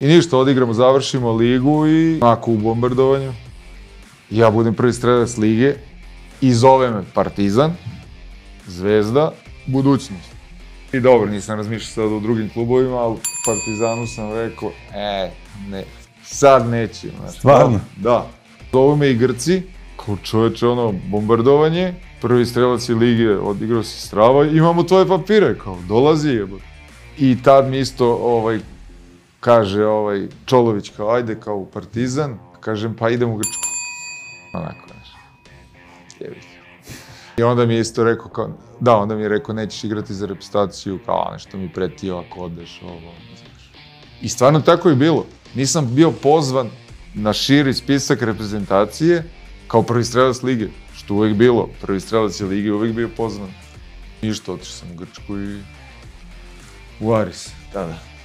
I ništa, odigramo, završimo ligu i onako u bombardovanju. Ja budem prvi strelac lige i zove me Partizan, Zvezda, budućnost. I dobro, nisam razmišljao sad o drugim klubovima, ali Partizanu sam rekao, e, ne, sad. Znaš, Stvarno? Da. Zovu me i Grci, kao čoveče, ono, bombardovanje, prvi strelac je lige, odigrao si strava, imamo tvoje papire, kao, dolazi jebote. I tad mi isto, ovaj, kaže ovaj Čolović kao ajde kao u Partizan, kažem pa idem u Grčku. Onako, znaš. I onda mi je isto rekao kao, da, onda mi je rekao nećeš igrati za reprezentaciju, kao nešto mi pretio ako odeš, ovo, znaš. I stvarno tako je bilo. Nisam bio pozvan na širi spisak reprezentacije kao prvi strelac lige, što uvek bilo. Prvi strelac je lige uvek bio pozvan. Ništa, otišao sam u Grčku i u Aris, tada.